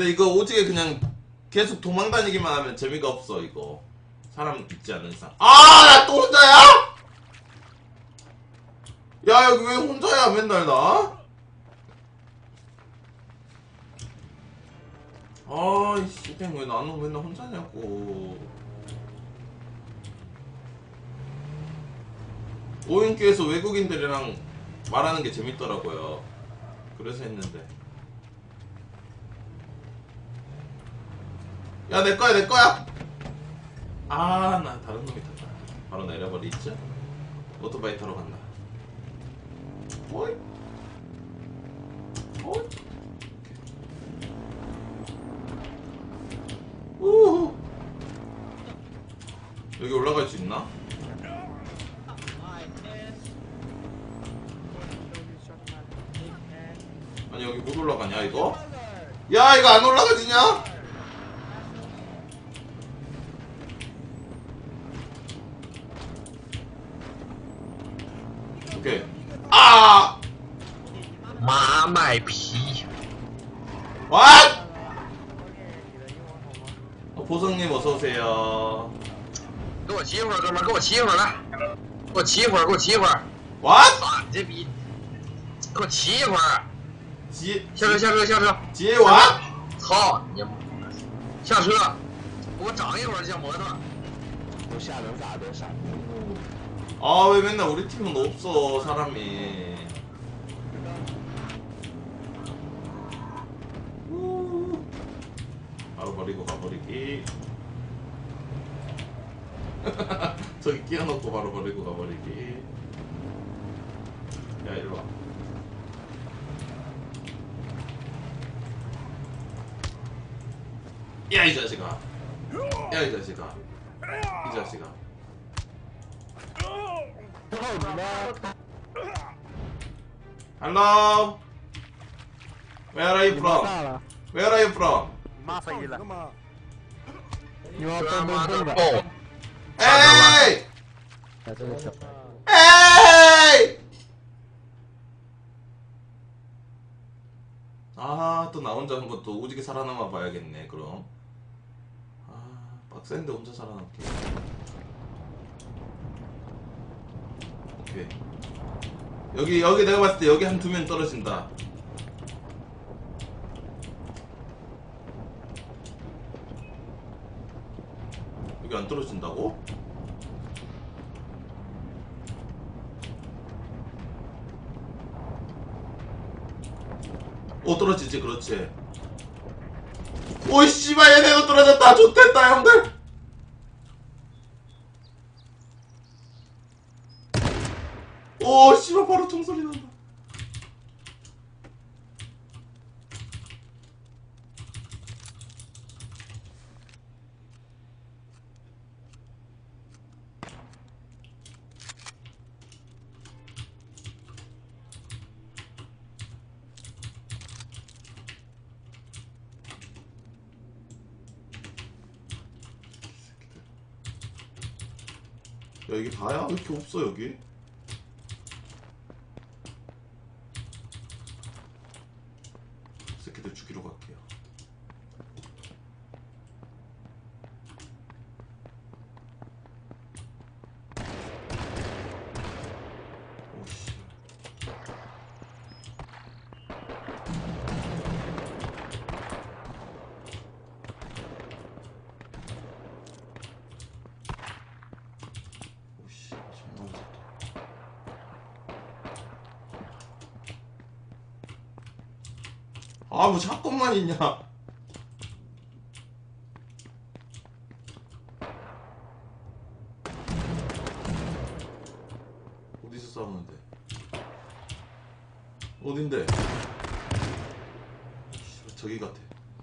근데 이거 오지게 그냥 계속 도망다니기만 하면 재미가 없어 이거. 사람 있지 않은 이상. 아나 또 혼자야? 야 여기 왜 혼자야 맨날 나? 아이씨 왜 나는 맨날 혼자냐고. 오인큐에서 외국인들이랑 말하는 게 재밌더라고요. 그래서 했는데 야 내 거야 내 거야. 아 나 다른 놈이 탔다. 바로 내려버리죠 오토바이 타러 간다. 어이. 어이. 우후. 여기 올라갈 수 있나? 아니 여기 못 올라가냐 이거? 야 이거 안 올라가지냐? 卖皮， 왓! 어, 보성님 어서오세요 给我骑一会儿，哥们儿，给我骑一会儿来，给我骑一会儿，给我骑一会儿， 왓? 啊，你这逼，给我骑一会儿， 지, 下车，下车，下车， 지혜 왓? 操你妈！下车，给我长一会儿像摩托。都下能咋的傻？ 아 왜 맨날 우리 팀은 없어 사람이 가버리고 가버리기. 저기 끼워놓고 바로 버리고 가버리기. 야 이리와. 야 이 자식아. 야 이 자식아. 이 자식아. Hello? Where are you from? Where are you from? 妈飞了，你妈他妈的蹦蹦蹦的，蹦！ 에이! 哎，这个小， 에이! 아, 또 나 혼자 한 것도 오지게 살아남아 봐야겠네, 그럼. 아, 빡센데 혼자 살아남게. 오케이. 여기, 여기 내가 봤을 때 여기 한 두 명 떨어진다. 여기 안 떨어진다고? 오 떨어지지 그렇지. 오이 씨발 얘네도 떨어졌다. 좋됐다 형들. 오 씨발 바로 총소리 난다 다야? 왜 이렇게 없어 여기? 새끼들 죽이러 갈게요 오씨 오씨 존나 무섭다 아뭐 샷건만 있냐 어디서 싸우는데 어딘데 씨발, 저기 같아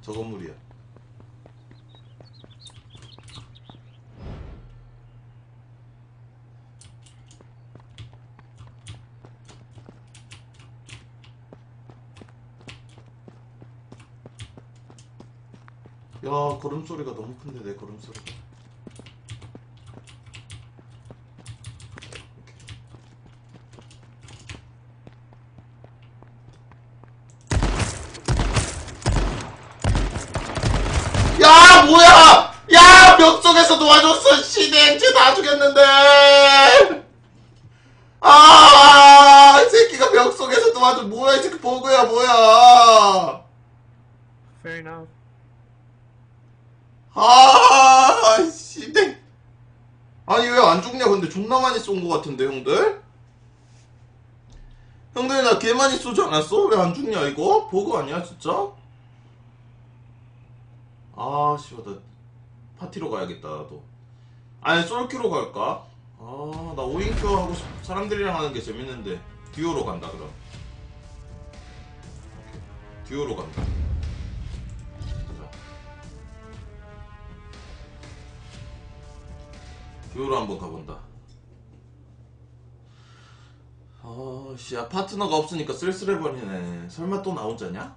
저 건물이야 야 걸음소리가 너무 큰데 내 걸음소리가. 야 뭐야! 야 벽 속에서 도와줬어 시댕 쟤다 죽였는데! 아이 새끼가 벽 속에서 도와줘 뭐야 이 새끼 버그야 뭐야 아 시댕 아니 왜 안 죽냐 근데 존나 많이 쏜거 같은데 형들 형들 나 개 많이 쏘지 않았어? 왜 안 죽냐 이거? 버그 아니야 진짜? 아 씨발 나 파티로 가야겠다 나도 아니 솔큐로 갈까? 아 나 오인큐 하고 싶 사람들이랑 하는 게 재밌는데 듀오로 간다 그럼. 듀오로 간다 듀오로 한번 가본다. 아씨 야 파트너가 없으니까 쓸쓸해 버리네. 설마 또 나 혼자냐?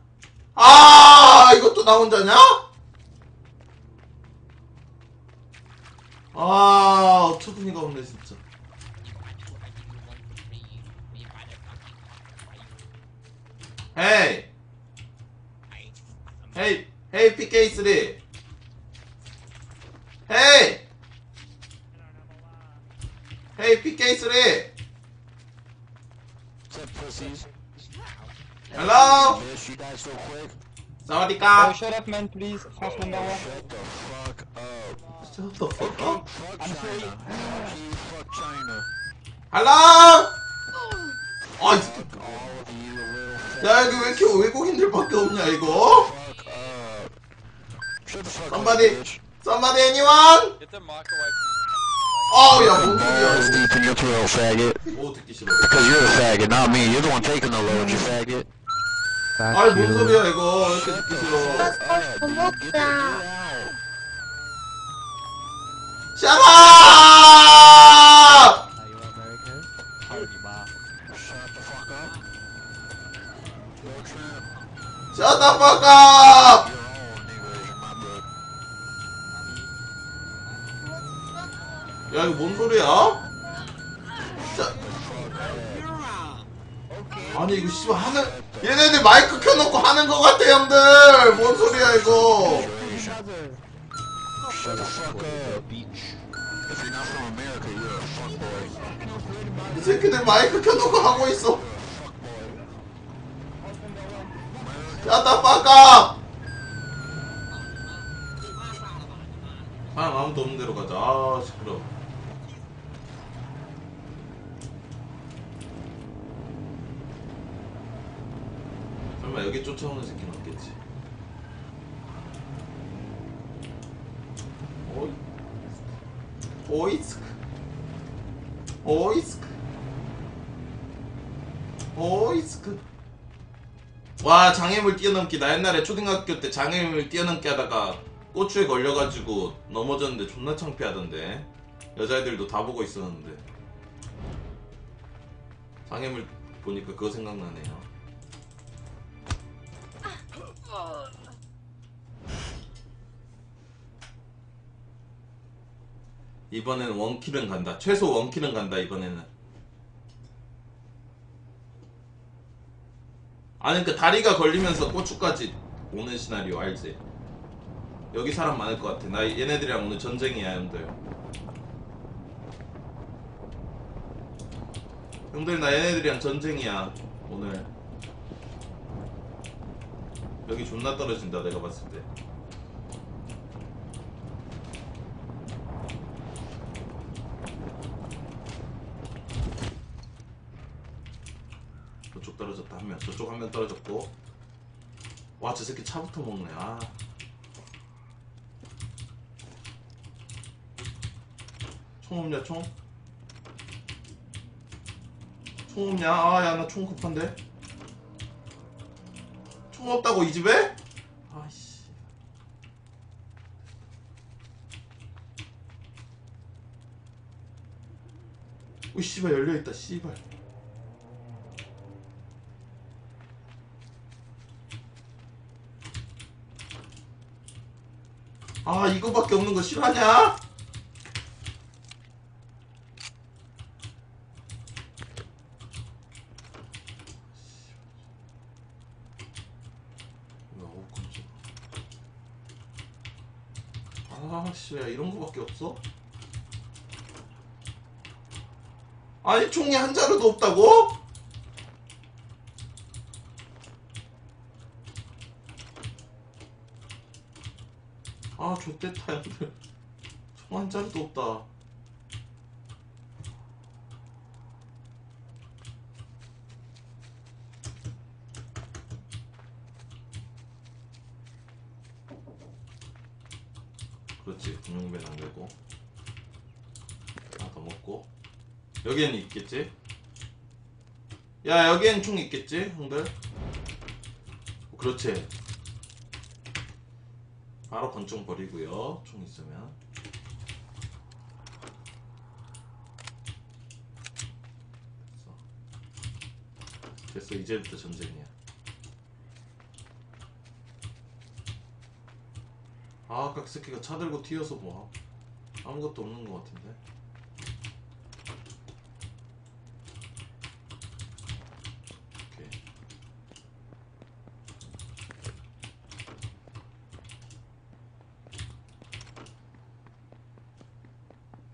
아 이것도 나 혼자냐? 아 어처구니가 없네 진짜. 헤이! 헤이! 헤이 PK3 헤이 헤이 PK3 What's up, pussies? Hello. Oh, 사와디까 shut up, man, please. Down. Shut the fuck up. Shut the fuck up I'm. Fuck, China. 할로 아이 야 여기 왜 이렇게 외국인들밖에 없냐 이거 fuck up. Shut the fuck Somebody. Somebody anyone? Get the mic away from 어우 야뭔 Balls 소리야 deep in your throat, faggot. 오 듣기 싫어 Because you're a faggot, not me. You're the one taking the load, you faggot. 아이 뭔 소리야 이거 왜 이렇게 듣기 싫어 Up, dude. Get the get out. 샤라 Are you American? Shut the fuck up. Yo, Tramp. Shut the fuck up You're all niggas in my book. 야 이거 뭔 소리야? 자, 아니 이거 씨발 하는 얘네들 마이크 켜놓고 하는 거 같아 형들. 뭔 소리야 이거. 이 새끼들 마이크 켜놓고 하고 있어. fuck up 사람 아무도 없는 데로 가자. 아 시끄러 설마 여기 쫓아오는 새끼는 없겠지. 오이. 오이스크. 오이스크. 오이스크. 와 장애물 뛰어넘기. 나 옛날에 초등학교 때 장애물 뛰어넘기 하다가 고추에 걸려가지고 넘어졌는데 존나 창피하던데. 여자애들도 다 보고 있었는데. 장애물 보니까 그거 생각나네요 이번엔 원킬은 간다. 최소 원킬은 간다 이번에는. 아니 그 다리가 걸리면서 고추까지 오는 시나리오 알지? 여기 사람 많을 것 같아. 나 얘네들이랑 오늘 전쟁이야 형들. 형들 나 얘네들이랑 전쟁이야 오늘. 여기 존나 떨어진다 내가 봤을 때 저쪽 떨어졌다 한명 저쪽 한 명 떨어졌고. 와 저 새끼 차부터 먹네. 아. 총 없냐 총? 총 없냐? 아 야 나 총 급한데. 총 없다고 이 집에? 아이씨. 오 씨발 열려있다 씨발 아 이거밖에 없는 거 싫어하냐? 아씨 야 이런 거밖에 없어? 아니 총이 한 자루도 없다고? 아 좋댔다 형들 총한 자루도 없다. 그렇지. 분용배 남기고. 하나 더 먹고. 여기에는 있겠지? 야 여기엔 총 있겠지 형들? 그렇지 권총 버리고요. 총 있으면. 됐어. 됐어. 이제부터 전쟁이야. 아 아까 그 새끼가 차 들고 튀어서 뭐 아무것도 없는 것 같은데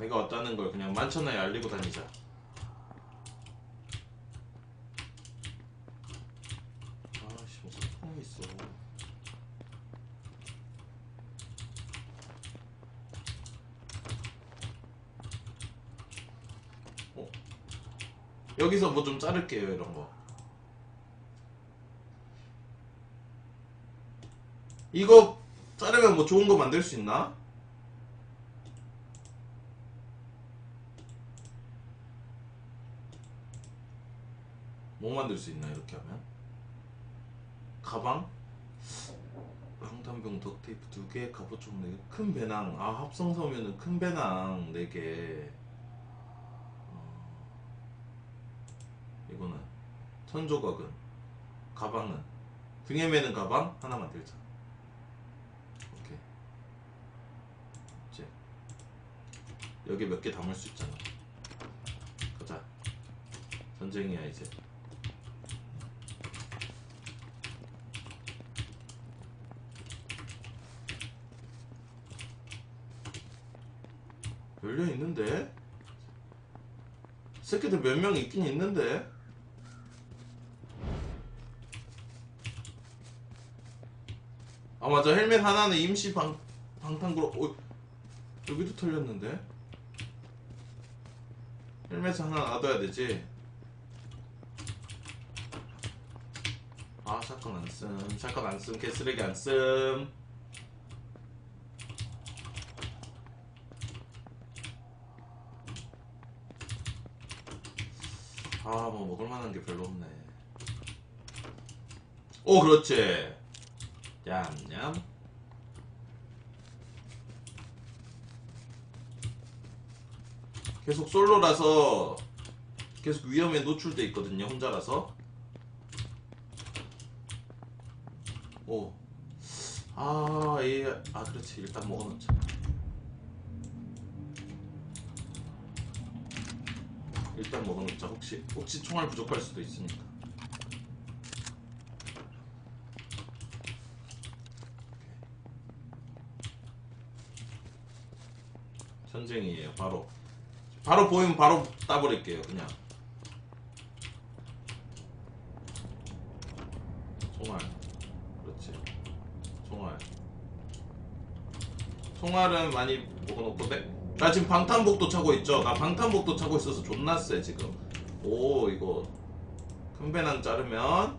내가 왔다는 걸 그냥 만천하에 알리고 다니자 아씨 무슨 총이 있어 어? 여기서 뭐 좀 자를게요 이런 거 이거 자르면 뭐 좋은 거 만들 수 있나? 뭐 만들 수 있나 이렇게 하면? 가방? 방탄병 덕테이프 2개, 갑오총 4개, 큰 배낭. 아 합성서면은 큰 배낭 4개. 어, 이거는 천조각은 가방은. 등에 매는 가방 하나 만들자. 오케이. 이제 여기 몇 개 담을 수 있잖아. 가자. 전쟁이야 이제 열려 있는데? 새끼들 몇 명 있긴 있는데? 아 맞아. 헬멧 하나는 임시 방 방탄구로 어, 여기도 털렸는데? 헬멧 하나 놔둬야 되지? 아 샷건 안씀 샷건 안씀 개쓰레기 안씀 아 뭐 먹을 만한 게 별로 없네 오 그렇지 냠냠 계속 솔로라서 계속 위험에 노출돼 있거든요 혼자라서 오. 아, 예. 아, 그렇지. 일단 먹어놓자. 일단 먹어놓자. 혹시, 혹시 총알 부족할 수도 있으니까. 전쟁이에요. 바로. 바로 보이면 바로 따버릴게요. 그냥. 총알. 그렇지. 총알. 총알은 많이 먹어놓고 돼. 나 지금 방탄복도 차고 있죠. 나 방탄복도 차고 있어서 존나 세 지금. 오 이거 큰 배낭 자르면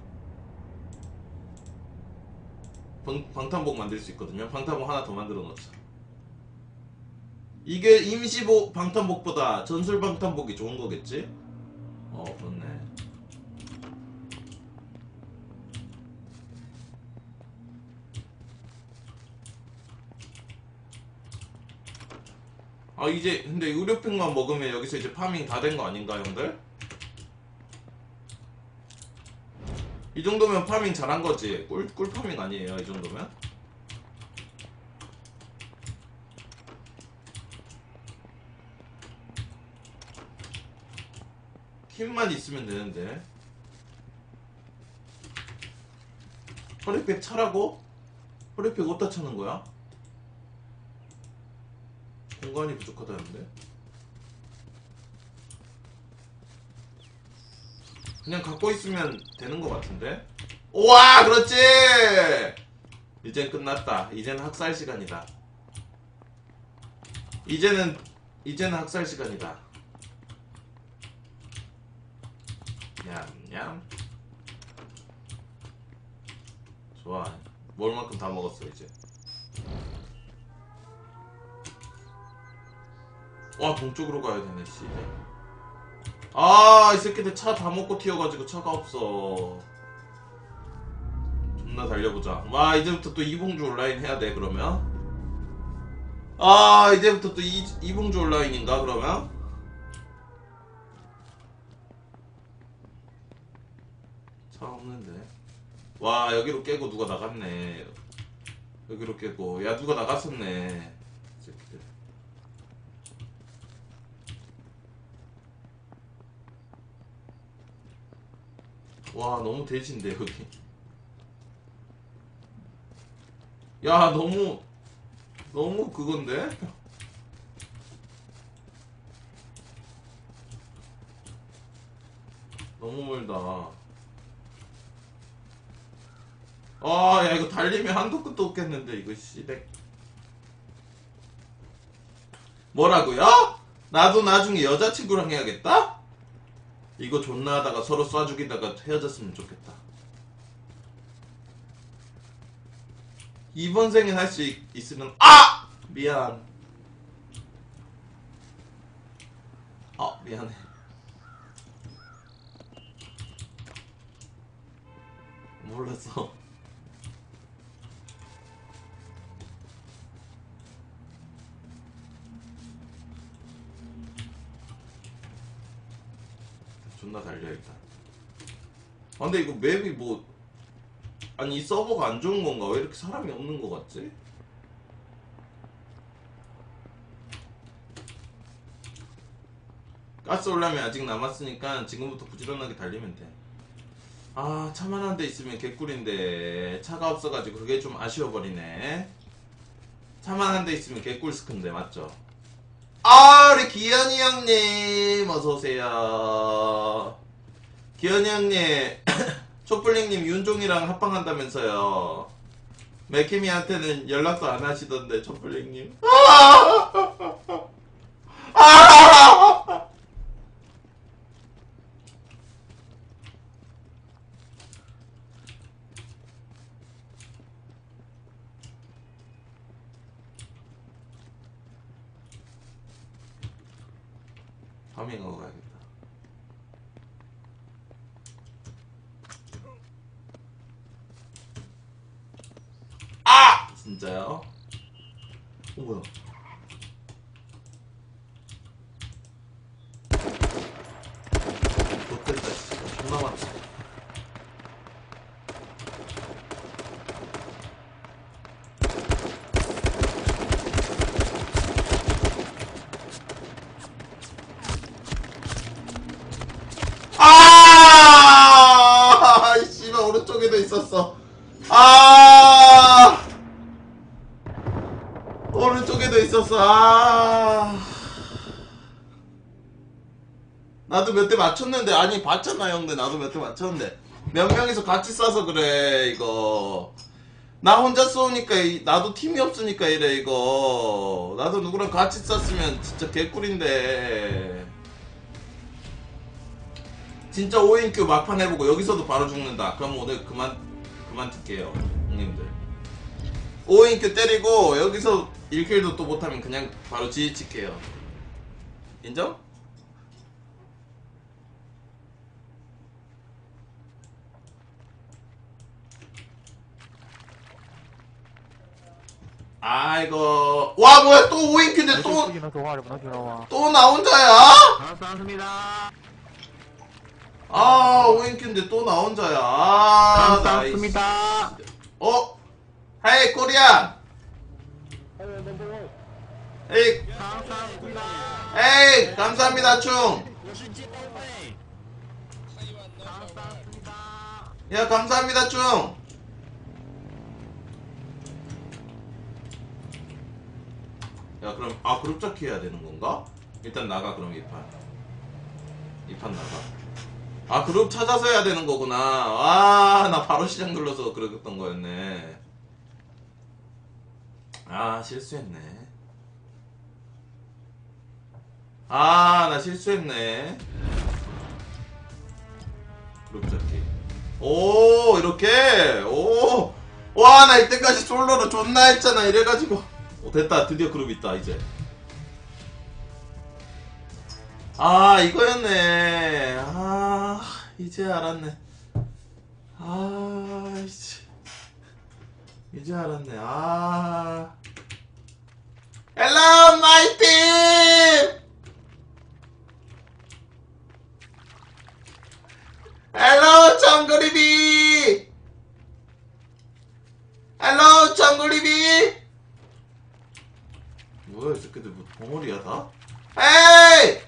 방, 방탄복 만들 수 있거든요. 방탄복 하나 더 만들어 놓자. 이게 임시복 방탄복보다 전술 방탄복이 좋은 거겠지? 어 그렇네. 아 이제 근데 의료팩만 먹으면 여기서 이제 파밍 다 된 거 아닌가 형들? 이 정도면 파밍 잘한 거지 꿀, 꿀 파밍 아니에요 이 정도면? 킴만 있으면 되는데 허리팩 차라고? 허리팩 어디다 차는 거야? 공간이 부족하다는데? 그냥 갖고 있으면 되는 것 같은데? 우와 그렇지! 이젠 끝났다 이제는 학살 시간이다 이제는 이제는 학살 시간이다 냠냠 좋아 먹을 만큼 다 먹었어 이제 와 동쪽으로 가야 되네 씨. 아이 새끼들 차 다 먹고 튀어가지고 차가 없어. 존나 달려보자. 와 이제부터 또 이봉주 온라인 해야 돼 그러면? 아 이제부터 또 이, 이봉주 온라인인가 그러면? 차 없는데. 와 여기로 깨고 누가 나갔네. 여기로 깨고. 야 누가 나갔었네 이 새끼들 와 너무 돼지인데 여기. 야 너무 너무 그건데? 너무 멀다. 아 야 이거 달리면 한도 끝도 없겠는데 이거 씨백 뭐라고요? 나도 나중에 여자친구랑 해야겠다? 이거 존나 하다가 서로 쏴 죽이다가 헤어졌으면 좋겠다. 이번 생엔 할수 있으면 아 미안. 아 미안해. 몰랐어. 존나 달려 일단. 아 근데 이거 맵이 뭐 아니 이 서버가 안 좋은 건가? 왜 이렇게 사람이 없는 거 같지? 가스 올라면 아직 남았으니까 지금부터 부지런하게 달리면 돼. 아 차만 한 대 있으면 개꿀인데 차가 없어가지고 그게 좀 아쉬워버리네. 차만 한 대 있으면 개꿀 스크인데 맞죠? 아 우리 기현이 형님 어서 오세요. 기현이 형님 촛불링님 윤종이랑 합방한다면서요. 맥케미한테는 연락도 안 하시던데 촛불링님. 아! 아! 파밍하고 가야겠다. 아! 진짜요? 어 뭐야? 못됐다 진짜 존나 많다. 아! 이 씨발 오른쪽에도 있었어. 아! 오른쪽에도 있었어. 아! 나도 몇 대 맞췄는데 아니 봤잖아 형들 나도 몇 대 맞췄는데 몇 명이서 같이 쏴서 그래 이거 나 혼자 쏘니까 이- 나도 팀이 없으니까 이래 이거 나도 누구랑 같이 쐈으면 진짜 개꿀인데 진짜 5인큐 막판 해보고 여기서도 바로 죽는다. 그럼 오늘 그만 그만 듣게요, 형님들. 5인큐 때리고 여기서 1킬도 또 못하면 그냥 바로 지지칠게요. 인정? 아이고 와 뭐야 또 5인큐인데 또 또 나 혼자야? 감사합니다. 아, 오인queue인데 또 나 혼자야. 아, nice. 감사합니다. 어? Hey, Korean! Hey, 감사합니다. Hey, 감사합니다, 충! 야, 감사합니다, 충! 야 그럼 아 그룹 잡기 해야 되는 건가? 일단 나가 그럼 이판. 이판 나가. 아 그룹 찾아서 해야 되는 거구나. 아나 바로 시작 눌러서 그랬던 거였네. 아 실수했네. 아 나 실수했네. 그룹 잡기. 오 이렇게? 오와 나 이때까지 솔로로 존나 했잖아. 이래가지고 어, 됐다. 드디어 그룹 있다 이제. 아 이거였네. 아 이제 알았네. 아 이제. 이제 알았네. 아. 팀! 헬로 정글이비 헬로 정글이비 뭐야 이 새끼들 뭐 덩어리야 다? 에이!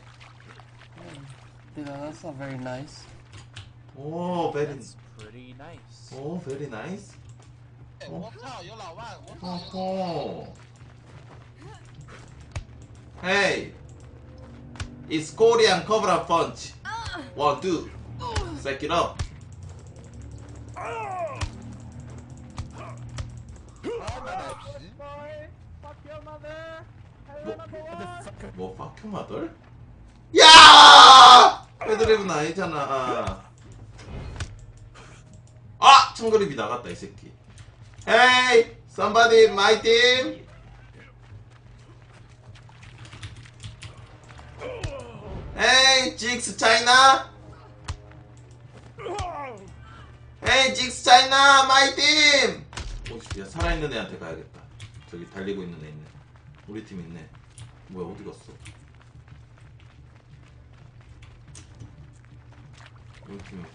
Yeah, that's not very nice. 오 very Pretty nice. 오 very nice 我操，有老外，我 어허 Hey It's Korean Cobra Punch One two Set it up fuck your mother. 뭐 fuck you mother? 야! 패드립은 아니잖아 아! 청그립이 나갔다 이 새끼 Hey Somebody in my team Hey Jix China Hey Jix China my team 오씨 야 살아있는 애한테 가야겠다 저기 달리고 있는 애 있네 우리 팀 있네 뭐야 어디 갔어? 팀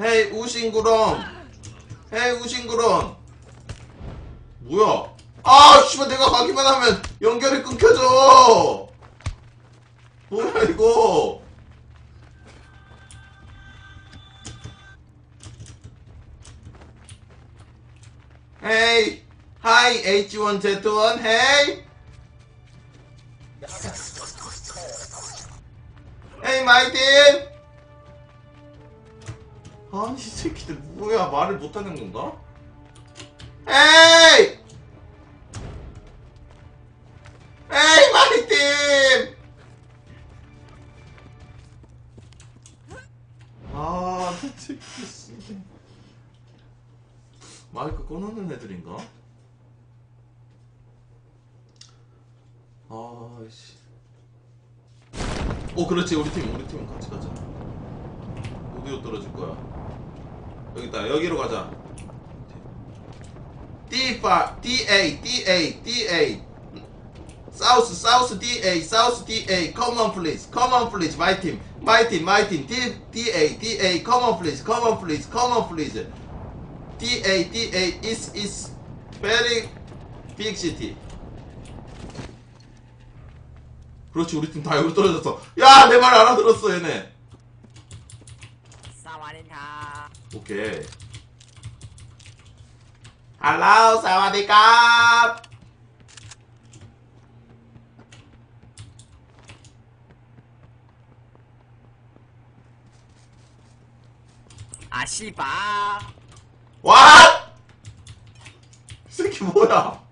헤이 우싱구렁! 헤이 우싱구렁! 뭐야? 아 씨발 내가 가기만 하면 연결이 끊겨져! 뭐야 이거? 헤이 하이 H1Z1 헤이 헤이 마이팀 아니 이 새끼들 뭐야 말을 못하는 건가? 에이! 에이 마이팀! 아, 나 새끼 씨. 마이크 꺼놓는 애들인가? 아씨. 오 그렇지 우리 팀 우리 팀 같이 가자. 어디로 떨어질 거야? 여기 있다 여기로 가자. D5 DA DA DA South South DA South DA Come on please Come on please my team My team my team D DA DA Come on please Come on please Come on please DA DA is is very big city 그렇지 우리 팀 다 여기 떨어졌어. 야 내 말 알아들었어 얘네. 사와디카 오케이. 할로 사와디캅 아시바 와! 이 새끼 뭐야?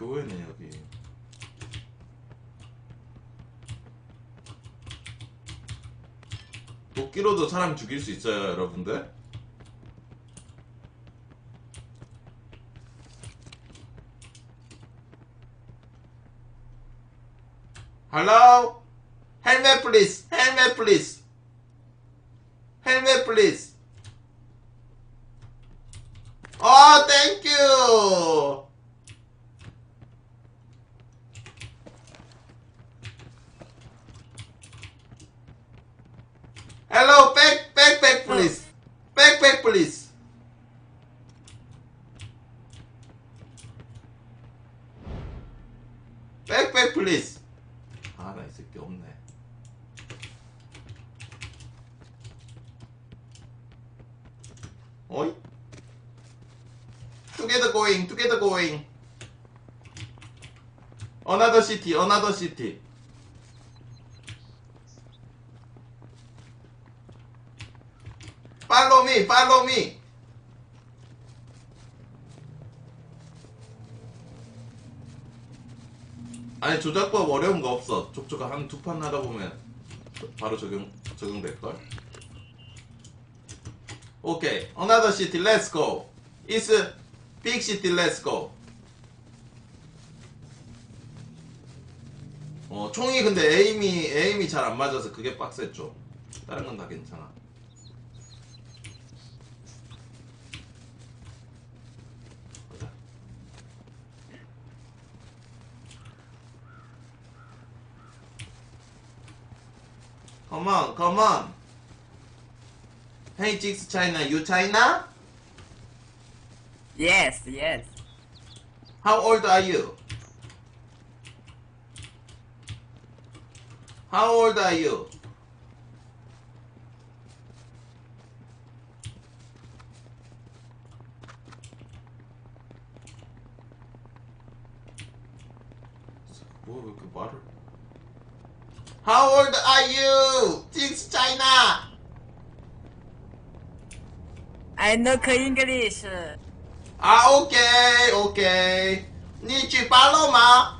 교회네 여기. 도끼로도 사람 죽일 수 있어요, 여러분들. Hello? Helmet please. Helmet please. Helmet please. Oh, thank you. Hello, back, back, back, please. Back, back, please. 플리즈 아나 이 새끼 없네 어이 together going together going city follow me follow me 아니 조작법 어려운 거 없어 족조가 한두 판 하다 보면 바로 적용 적용될 걸. 오케이 go it's a big city let's go 어 총이 근데 에임이 에임이 잘 안 맞아서 그게 빡셌죠 다른 건 다 괜찮아 가자. Come on, come on. Hey, Chicks China, you China? Yes, yes. How old are you? How old are you? How old are you? It's China. I know English. Ah, okay, okay. 你去巴罗吗？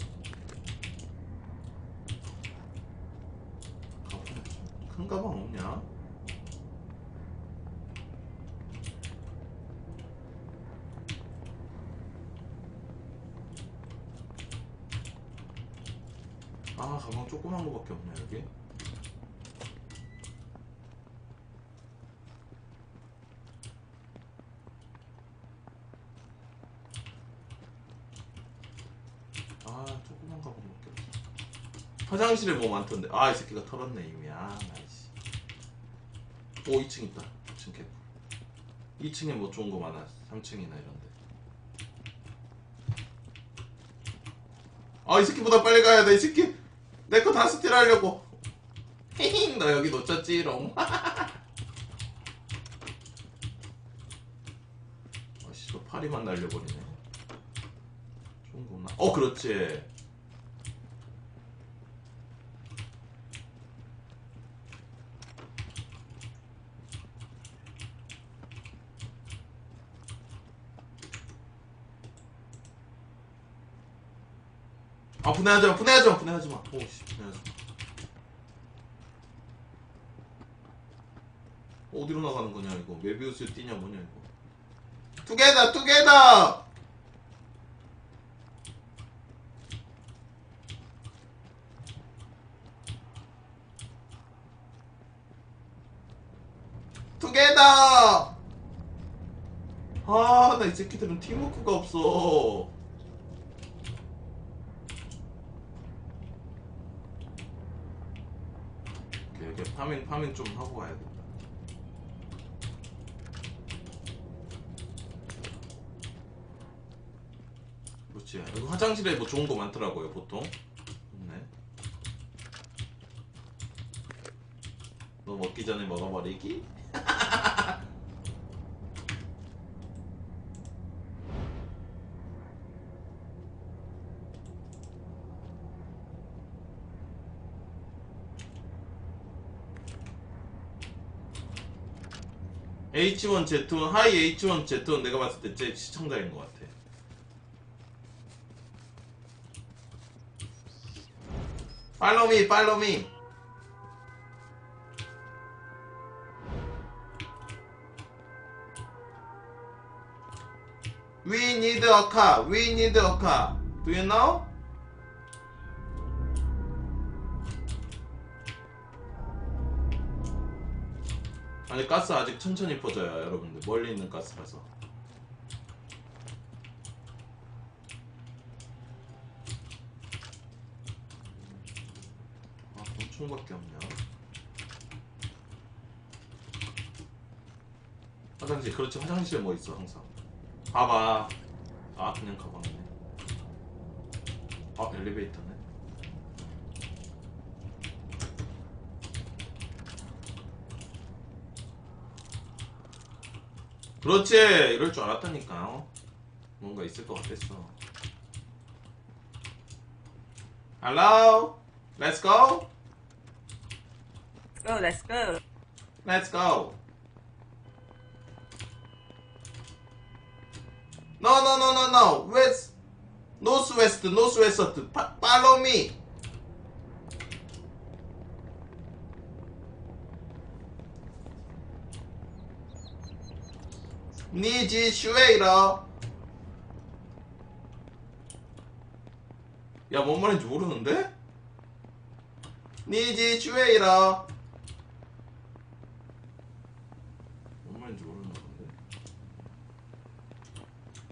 큰 가방 없냐? 아 가방 조그만 거밖에 없네 여기 아 조그만 가방밖에 없어 화장실에 뭐 많던데. 아 이 새끼가 털었네 이미 아 나이씨. 오 2층 있다. 2층 개꿀 2층에 뭐 좋은 거 많아. 3층이나 이런데. 아 이 새끼보다 빨리 가야 돼 이 새끼. 내 거 다 스틸하려고. 히힝 너 여기 놓쳤지롱 아씨 너 파리만 날려버리네. 좋은 거 없나? 어 그렇지 분해하지 마 분해하지 마 분해하지 마. 오 씨 분해하지 마. 어디로 나가는 거냐 이거? 메비우스 뛰냐 뭐냐 이거? 투게더 투게더 투게더 아나 이 새끼들은 팀워크가 없어 이, 오케이. 파밍 파밍 좀 하고 가야겠다. 그렇지. 여기 화장실에 뭐 좋은 거 많더라고요, 보통. 네. 너 먹기 전에 먹어버리기? H1Z1 하이 H1Z1 내가 봤을 때 제일 시청자인 것 같아. A car. We need a car. Do you know? 아니 가스 아직 천천히 퍼져요 여러분들. 멀리 있는 가스라서. 아 권총밖에 없냐? 화장실 그렇지. 화장실에 뭐 있어 항상? 봐봐. 아 그냥 가방이네. 아 엘리베이터네 그렇지 이럴 줄 알았다니까 어? 뭔가 있을 것 같았어 Hello? Let's go? Let's go, let's go. Let's go. No, no, no, no, no. West, northwest, northwest. Follow me. 니지 슈웨이러. 야, 뭔 말인지 모르는데? 니지 슈웨이러. 뭔 말인지 모르는 건데.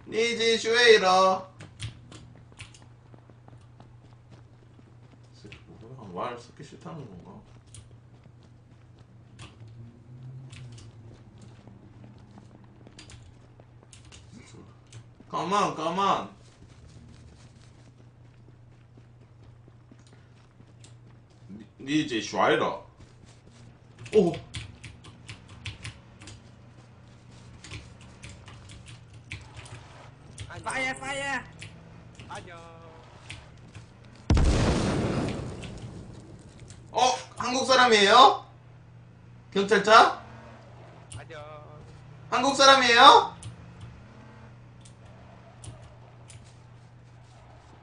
니지 뭐야? 말 섞기 싫다는 건가? Come on, come on. 니지 슈웨이러. 오. Fire, fire. 어? 한국 사람이에요? 경찰차? 한국 사람이에요?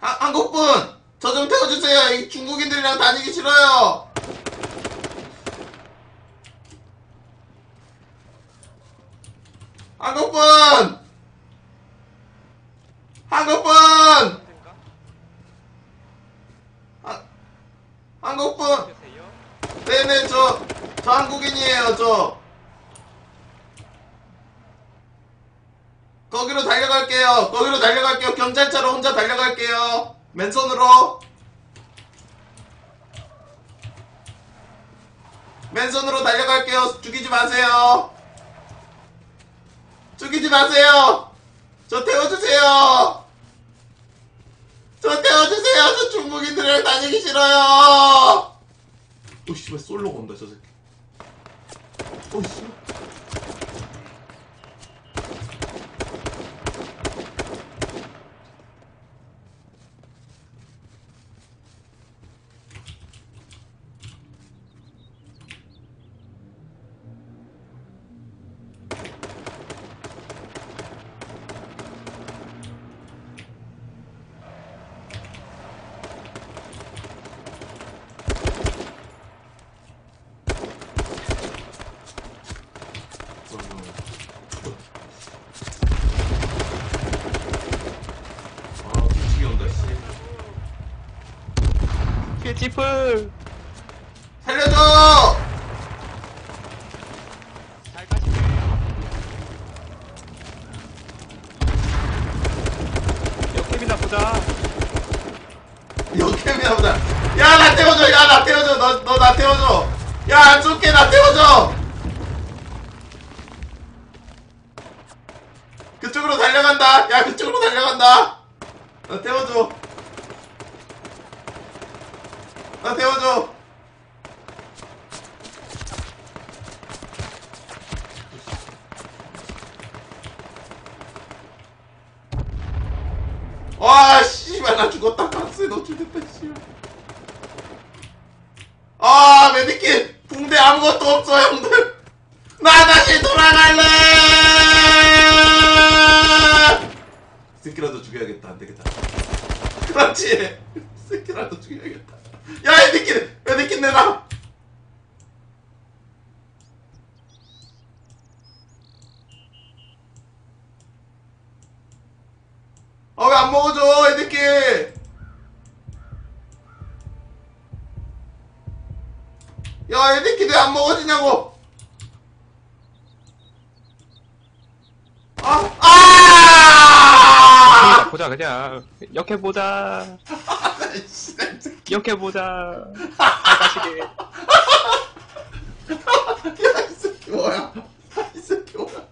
하, 한국분! 저 좀 태워주세요. 이 중국인들이랑 다니기 싫어요. 한국분! 한국분! 한, 한국분! 네네, 저, 저 한국인이에요, 저. 거기로 달려갈게요. 거기로 달려갈게요. 경찰차로 혼자 달려갈게요. 맨손으로. 맨손으로 달려갈게요. 죽이지 마세요. 죽이지 마세요. 저 태워주세요. 저 태워주세요. 저 중국인들이랑 다니기 싫어요. 오 씨발 솔로가 온다 저 새끼. 오 씨. 아 미치게 온다 씨. 뷰티풀 살려줘! 역캠이나 보자 역캠이나 보다. 야, 나 태워줘. 야, 나 태워줘. 너, 너 나 태워줘. 야, 안 쏠게. 나 태워줘. 그쪽으로 달려간다. 야, 그쪽으로 달려간다. 나 태워줘. 나 태워줘. 와, 씨발, 나 죽었다. 박스에 너 죽겠다, 씨발. 아, 메디킷! 붕대 아무것도 없어, 형들! 나 다시 돌아갈래! 새끼라도 죽여야겠다, 안 되겠다. 그렇지! 새끼라도 죽여야겠다. 야, 이 새끼, 이 새끼 내놔. 어, 왜안 먹어줘, 이 새끼. 야, 이 새끼 왜 안 먹어지냐고. 아, 아! 보자, 그냥. 역해보자. 아, 나 진짜 역해 보자 아가시게 야, 이 새끼 뭐야? 야, 이 새끼 뭐야?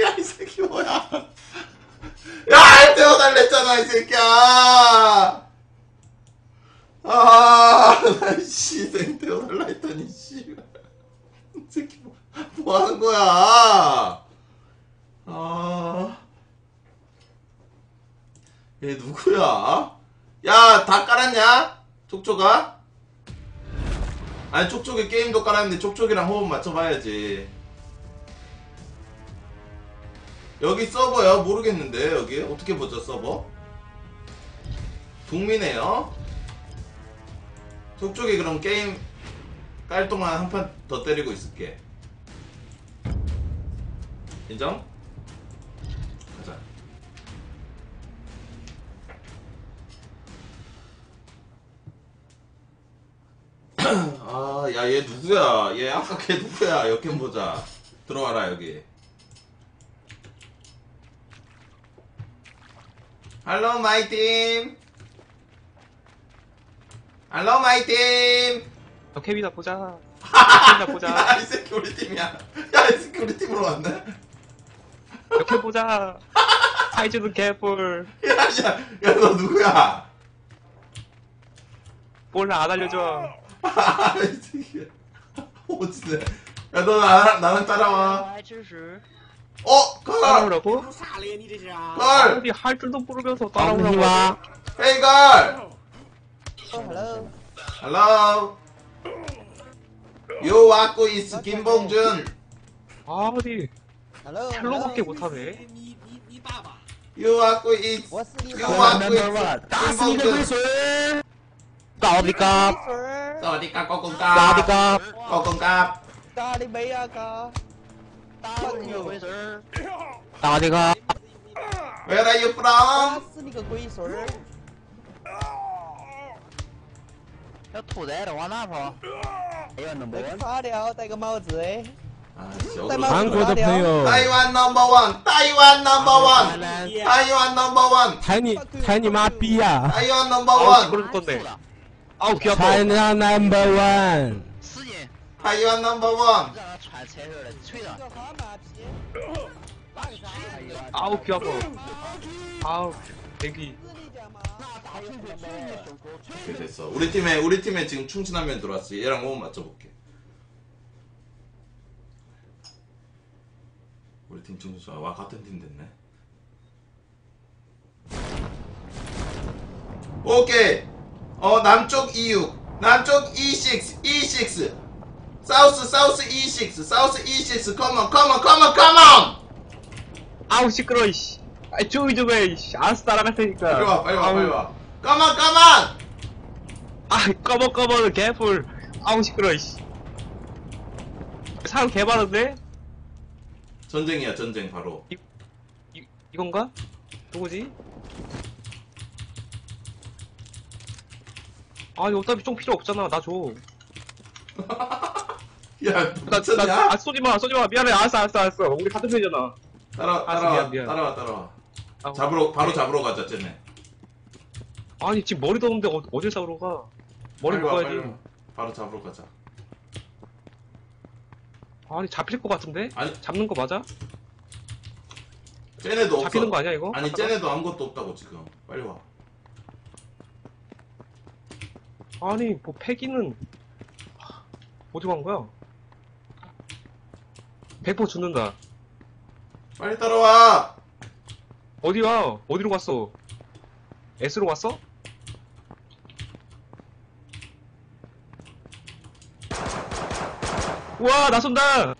야, 이 새끼 뭐야? 야, 태워달랬잖아, 이 새끼야! 아, 나, 씨, 생 태워달라 했더니, 씨. 이 새끼 뭐, 뭐 하는 거야? 아. 얘 누구야? 야, 다 깔았냐? 촉촉아? 아니 촉촉이 게임도 깔았는데 촉촉이랑 호흡 맞춰봐야지 여기 서버요? 모르겠는데 여기 어떻게 보죠 서버? 북미네요 촉촉이 그럼 게임 깔 동안 한 판 더 때리고 있을게 인정? 아, 야, 얘 누구야? 얘 아까 걔 누구야? 역행 보자. 들어와라, 여기. Hello, my team. Hello, my team. 역해비나 보자 역해비나 보자 야, 이 새끼 우리 팀이야. 야, 이 새끼 우리 팀으로 왔네. 역해 보자 하이즈는 개뿔 야, 야, 야, 너 누구야? 몰라 안 알려줘 아, 이 새끼. 오지네. 야, 너 나랑, 나랑 따라와. 어, 걸! 따라오라고? 傻咧，你这是啊？ 걸! 어디 할 줄도 모르면서 따라오라고 헤이, 걸! hello. Hello. 요 왔고 있어 김봉준. 아 어디 Hello. 텔로밖에 못하네 你你你爸爸。 요 왔고 있어. 我是你 요 爸 왔고 있어. 打死你个龟 김봉준. 孙！搞的嘎， 사와디까 搞的 꼬꼬까. 嘎， 꼬꼬까. 咖喱没啊咖，打你个龟孙儿，打的嘎。 Where are you 打 from? 死你个龟孙儿！要吐在了，往哪跑？哎呀，能不那个发条，戴个帽子哎， 아, 씨, 戴 어그로. 帽子。韩国的朋友， 타이완 넘버 원. 타이완 넘버 원. 南 타이완 넘버 원. 抬你抬你妈逼呀、 타이완 넘버 아우 원. 시끄러울 건데 아우 귀 아파 台南 number one，使劲 타이완 넘버 원. 让他穿彩色的，吹上。个蛤蟆皮，那个啥？ 아우 귀 아파 아우 대기 是你家吗？ 이렇게 됐어. 우리 팀에 우리 팀에 지금 충신한 면 들어왔어. 얘랑 호흡 맞춰볼게. 우리 팀 충신 좋아. 와 같은 팀 됐네. 오케이. 어 남쪽 E6, 남쪽 E6, E6, 사우스 사우스 E6, 사우스 E6. 컴온 컴온 컴온 컴온. 아우 시끄러 이씨 아이 조용히 좀해 이씨 알았어 따라갈 테니까 빨리 와 빨리 와 아우, 빨리 와. 컴온 컴온. 아 꺼먹꺼먹 개뿔 아우 시끄러 이씨 사람 개 많은데 전쟁이야 전쟁 바로. 이, 이건가 누구지 아니 어차피 좀 필요 없잖아 나 줘 야 나, 미쳤냐? 나, 아, 쏘지 마, 쏘지 마. 미안해. 알았어, 알았어, 알았어. 우리 같은 편이잖아. 따라 아, 따라와 미안, 미안. 따라와 따라와. 아, 잡으러 바로 잡으러 가자 쟤네. 아니, 지금 머리 더운데 어, 어딜 잡으러 가? 머리 빨리 와, 묶어야지. 빨리 와. 바로 잡으러 가자. 아니, 잡힐 것 같은데? 아니 잡는 거 맞아? 쟤네도 없어. 잡히는 거 아니야, 이거? 아니? 쟤네도 아무것도 없다고 지금. 빨리 와. 아니, 뭐, 패기는. 어디 간 거야? 100% 죽는다. 빨리 따라와. 어디야? 어디로 갔어? S로 갔어? 우와, 나 쏜다!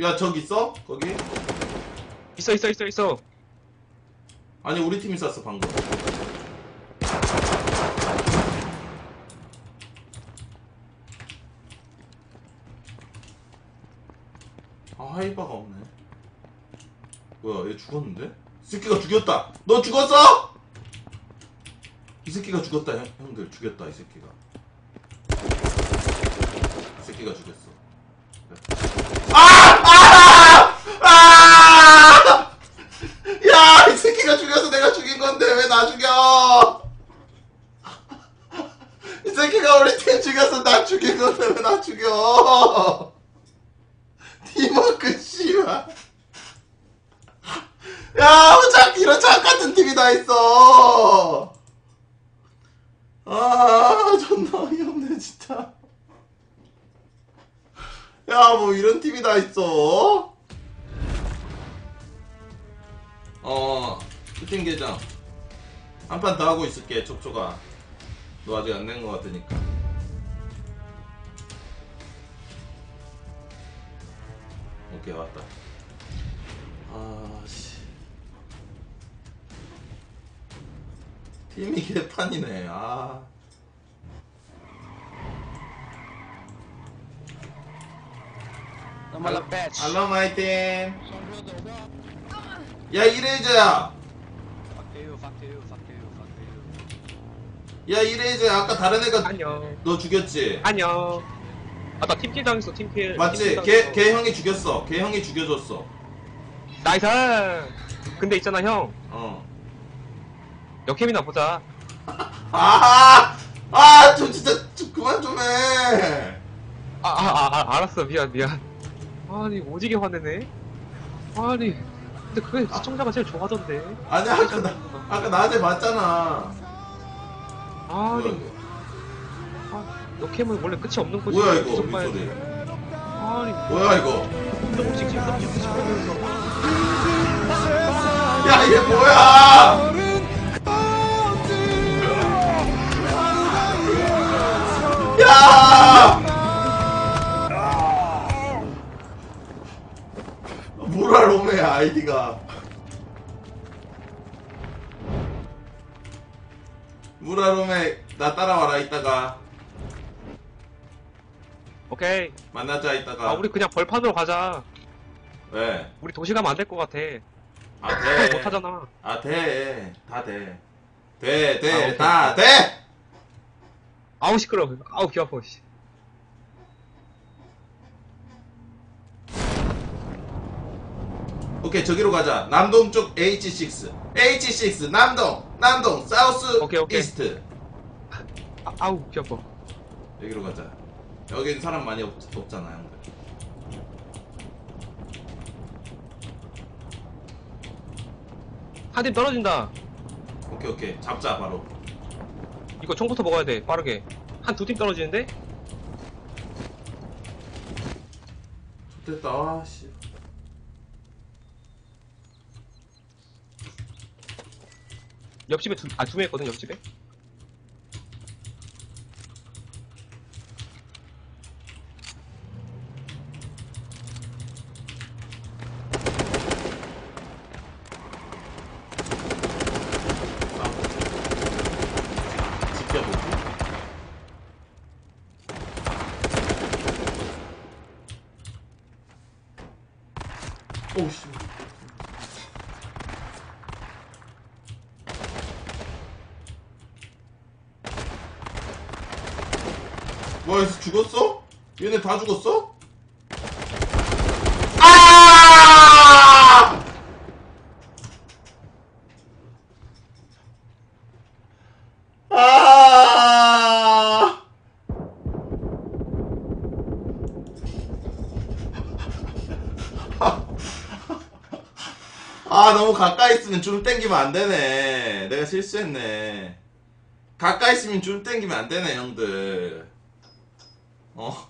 야 저기 있어? 거기? 있어, 있어, 있어, 있어. 아니 우리 팀이 쐈어 방금. 아 하이바가 없네. 죽었는데? 이 새끼가 죽였다. 너 죽었어? 이 새끼가 죽었다 형, 형들 죽였다 이 새끼가 이 새끼가 죽였어 아! 아! 아! 야! 이 새끼가 죽여서 내가 죽인 건데 왜 나 죽여 이 새끼가 우리 팀 죽여서 나 죽인 건데 왜 나 죽여 팀워크 씨발 야, 작 이런 작 같은 팀이 다 있어. 아, 존나 어이없네 진짜. 야, 뭐 이런 팀이 다 있어. 어, 슈팅 계정 한 판 더 하고 있을게, 촉촉아. 너 아직 안낸것 같으니까. 오케이 왔다. 아, 씨. 팀이 개판이네, 아. Hello my team. 야, 이레이저야. 야, 이레이저야. 아까 다른 애가 안녕. 너 죽였지? 안녕. 아, 나 team kill 당했어, team kill. 맞지? Team kill 걔, 당했어. 걔 형이 죽였어. 걔 형이 죽여줬어. Nice! 근데 있잖아, 형. 어. 역캠이나 보자. 아! 아! 좀 진짜, 좀 그만 좀 해! 아, 아, 아, 아, 알았어. 미안, 미안. 아니, 오지게 화내네. 아니, 근데 그게 시청자가 제일 좋아하던데. 아니, 아까 나, 아까 나한테 맞잖아. 아니, 아, 역캠은 원래 끝이 없는 거지. 뭐야, 이거? 계속 봐야 윗소리. 돼. 아니, 뭐야, 이거? 조금씩 조금씩 씹으면서. 야, 이게 뭐야! 야! 아이디가 무라로메 나 따라와라 이따가 오케이. 만나자 이따가 아, 우리 그냥 벌판으로 가자. 왜? 우리 도시 가면 안 될 것 같아. 아 돼. 못 하잖아. 아 돼. 다 돼. 돼, 돼, 아, 오케이. 다 돼! 아우, 시끄러워. 아우, 귀 아파, 씨. 오케이 저기로 가자 남동쪽 H6 H6 남동 남동 사우스 오케이, 오케이. 이스트 아, 아우, 귀 아파. 여기로 가자 여긴 사람 많이 없, 없잖아 한팀 떨어진다. 오케이 오케이 잡자 바로 이거 총부터 먹어야 돼, 빠르게. 한 두 팀 떨어지는데? 좋됐다 아씨 옆집에 두, 아, 두 명 있거든, 옆집에? 지켜보고 오씨 뭐야 죽었어? 얘네 다 죽었어? 아! 아! 아 너무 가까이 있으면 줄 땡기면 안 되네. 내가 실수했네. 가까이 있으면 줄 땡기면 안 되네 형들. 어?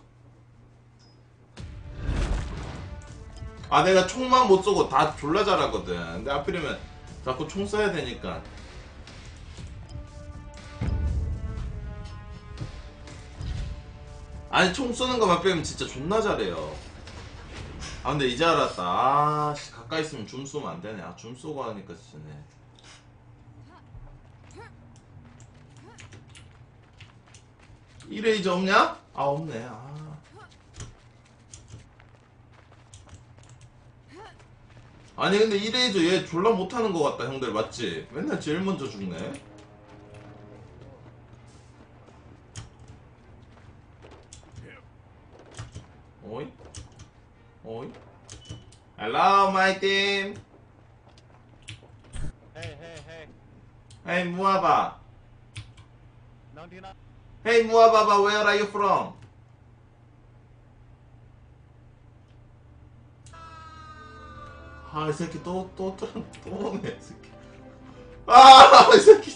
아 내가 총만 못 쏘고 다 졸라 잘하거든. 근데 하필이면 자꾸 총 쏴야 되니까. 아니 총 쏘는 것만 빼면 진짜 존나 잘해요. 아 근데 이제 알았다. 아 씨, 가까이 있으면 줌 쏘면 안 되네. 아줌 쏘고 하니까 진짜네. 이레이저 없냐? 아 없네 아. 아니 근데 이레이저 얘 졸라 못하는 것 같다 형들 맞지? 맨날 제일 먼저 죽네 오이? 오이? Hello my team Hey hey hey Hey 무아바 99 Hey, Muaba, where are you from? 아, 이 새끼 또, 또, 또, 또 오네, 이 새끼. 아, 이 새끼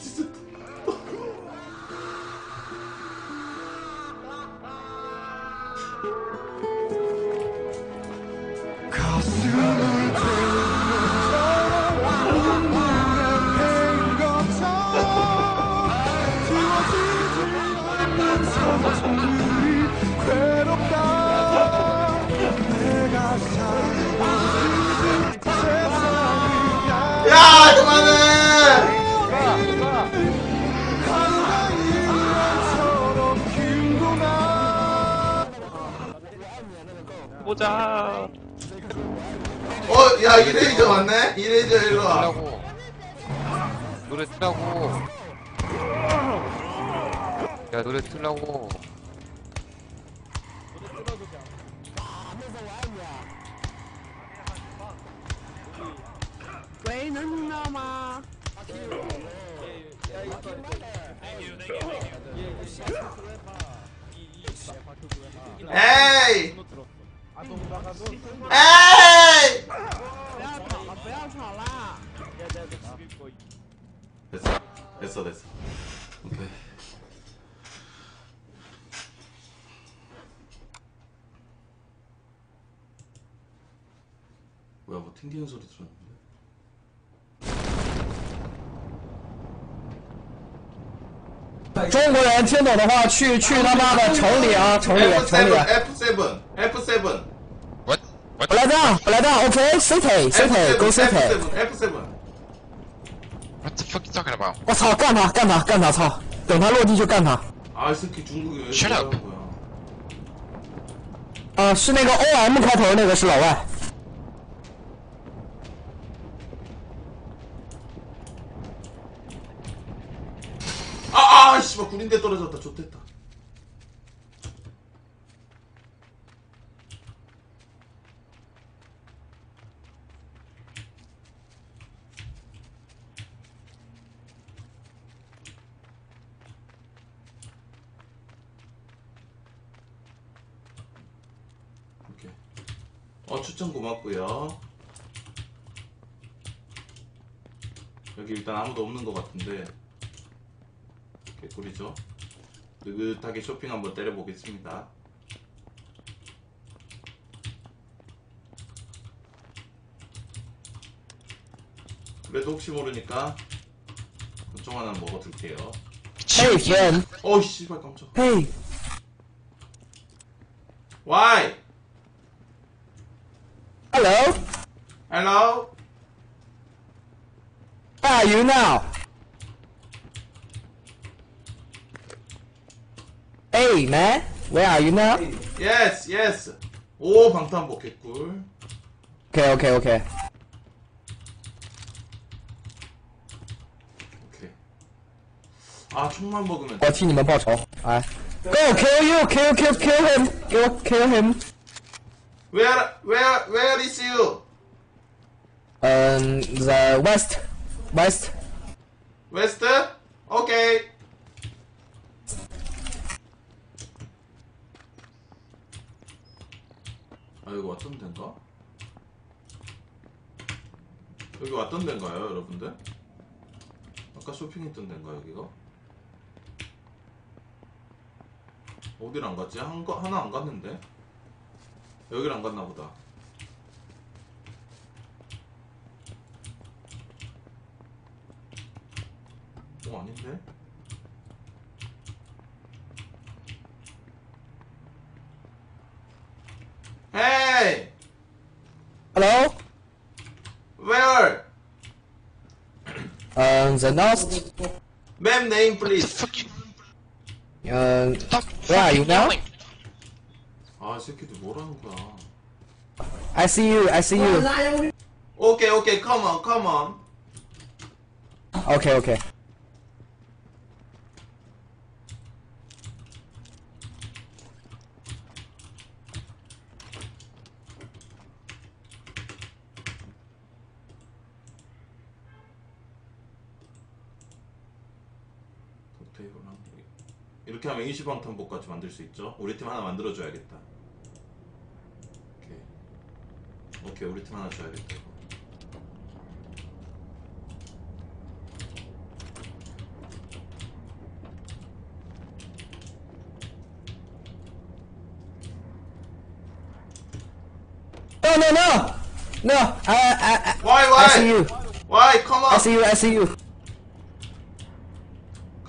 틀라고. 뭐야, 뭐 튕기는 소리 들었는데? 中国人听懂的话，去去他妈的城里啊，城里城里。 F7, F7, F7. What? 我来当，我来当，OK，City，City，Go F7, City。 F7, F7. What the fuck you talking about? 我操，干他，干他，干他，操！等他落地就干他。 아, 이 새끼 중국이 왜 Shut up. 그러는 거야? 啊，是那个 O M 开头那个是老外。 구린데 떨어졌다. 좋됐다. 오케이. 어, 추천 고맙고요. 여기 일단 아무도 없는 것 같은데. 개꿀이죠. 느긋하게 쇼핑 한번 때려보겠습니다. 그래도 혹시 모르니까 좀 하나 먹어둘게요. Hey 어이 씨발 깜짝. Hey，Why? hello，Hello? where are you now？Hey man，where are you now？ Yes, yes. 오 방탄복 개꿀. OK OK OK， 오케이. 아 총만 먹으면 我替你们报仇，来，Go kill you，kill kill kill him，给我 kill him。 Where where where is you? 嗯，the west west。 West? 오 아 여기 왔던 데인가? 여기 왔던 데인가요 여러분들? 아까 쇼핑했던 데인가 여기가? 어디를 안 갔지? 한 거, 하나 안 갔는데? 여기를 안 갔나 보다 어 아닌데? Hey! Hello， Where? 嗯，the north， Ma'am name What the please. fuck you? 嗯 Stop Where are you fucking now? yelling. 아, 이 새끼들 뭐라는 거야. I see you，I see you。 오케이, 오케이, come on, come on. OK OK。 테이블랑 이렇게 하면 임시방탄복까지 만들 수 있죠. 우리 팀 하나 만들어줘야겠다. 오케이. 오케이, 우리 팀 하나 줘야겠다. No, no, no! No, I, I, Why, I, I see why? you. Why? Come I on, see you, I see you.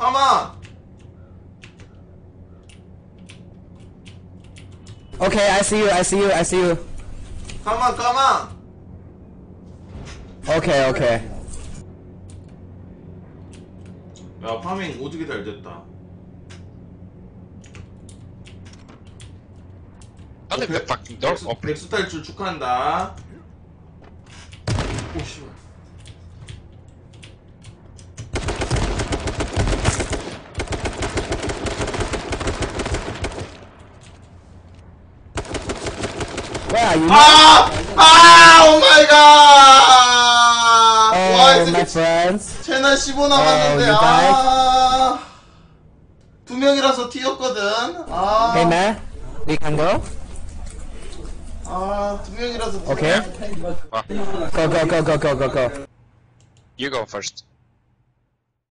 come on. Okay, I see you, I see you, I see you. Come on, come on. Okay, okay. 야, 파밍 오지게 잘 됐다. Fucking door 백수, open. 백수 탈출 축하한다. 오, 씨발. Where are you? 아! 아! 오 마이 갓! 와, 이 Oh, my 새끼 friends. 채널 15 남았는데, 어, 아. 두 명이라서 튀었거든. 아. Hey, man. We can go? 아, 두 명이라서. Okay. Go, go, go, go, go, go, go. You go first.